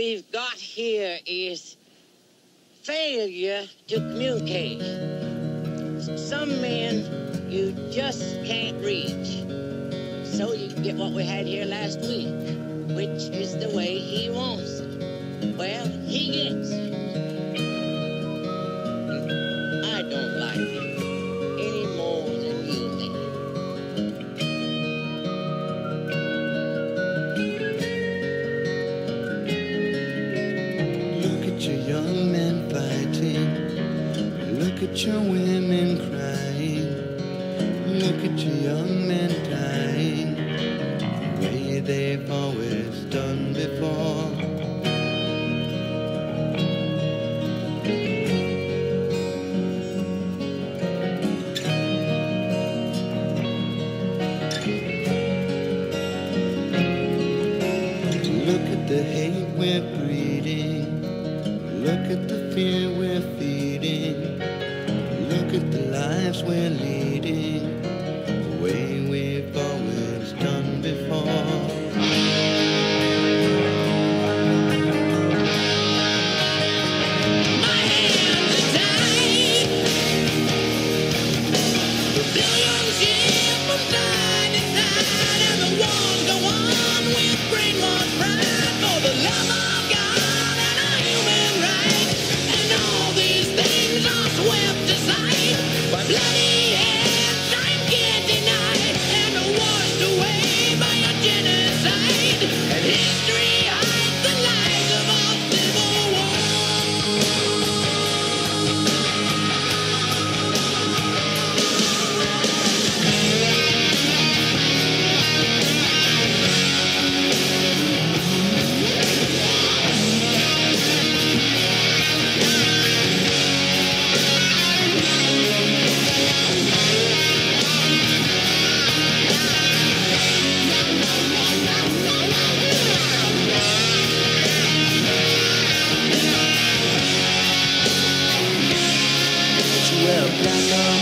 we've got here is failure to communicate. Some men you just can't reach. So you get what we had here last week, which is the way he wants it. Well, he gets it. At your women crying. Look at your young men dying. The way they've always done before.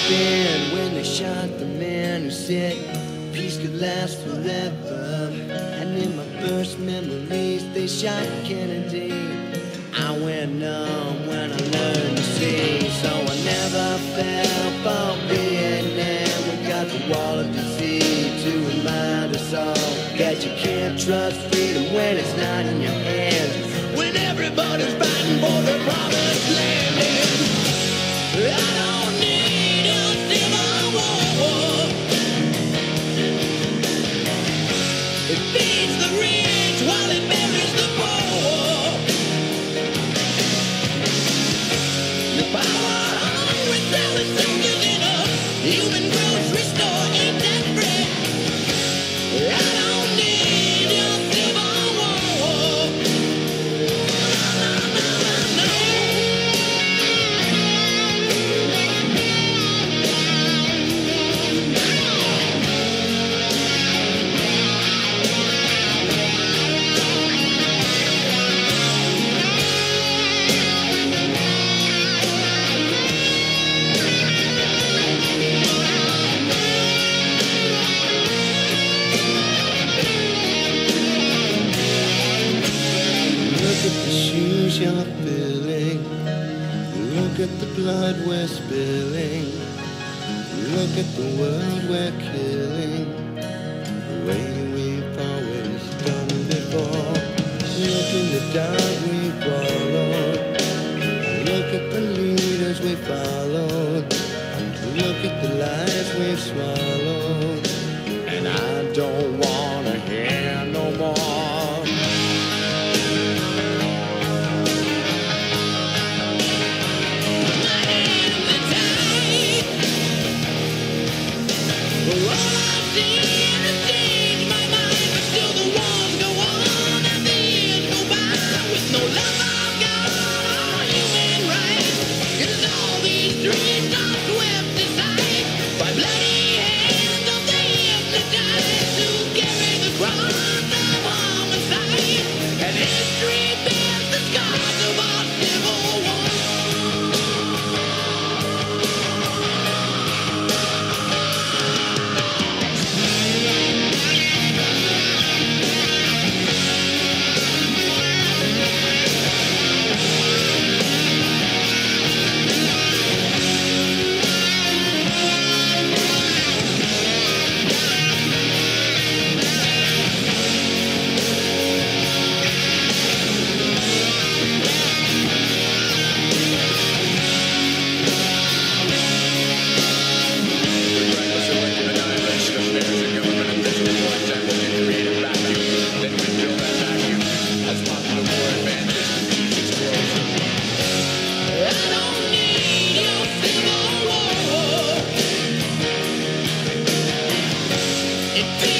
When they shot the man who said peace could last forever. And in my first memories, they shot Kennedy. I went numb when I learned to see, so I never fell for Vietnam. We got the wall of D.C. to remind us all that you can't trust freedom when it's not in your hands. when everybody's fighting for the promised land. that we followed. Look at the leaders we followed. Look at the lies we swallowed. It feels